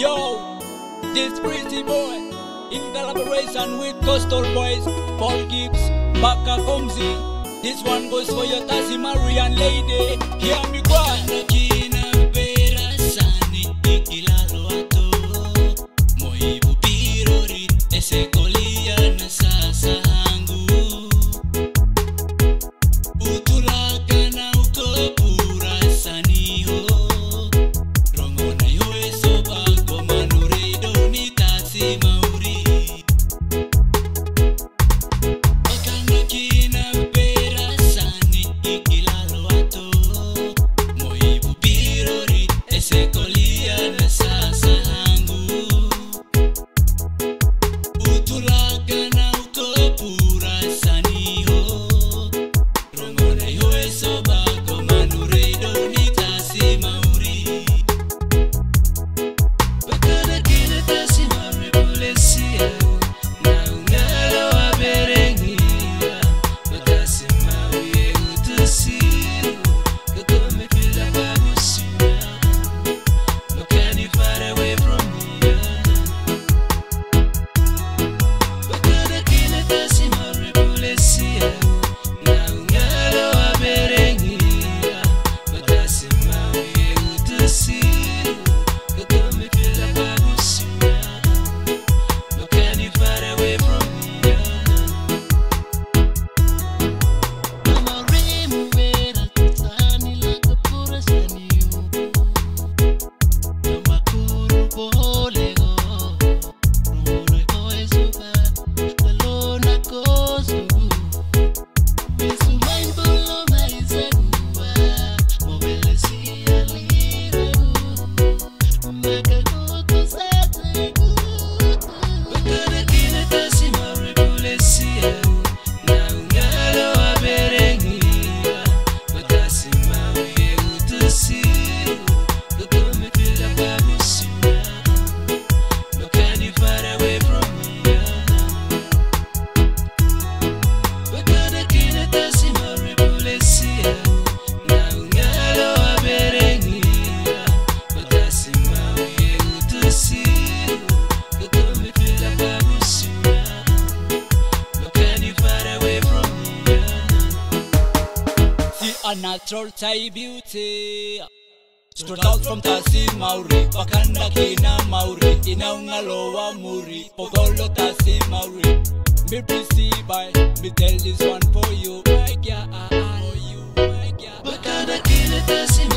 Yo, this Brizzy boy, in collaboration with Coastal Boys, Paul Gibbs, Baka Komzi. This one goes for your Tassie Marian lady. Hear me, cry. a natural Thai beauty. Stood out from Tasi Maori, Wakanda kina Maori Inaungaloa Muri, Pogolo Tasi Maori Me busy by, me tell this one for you. My girl, For you, my girl Wakanda kina Tasi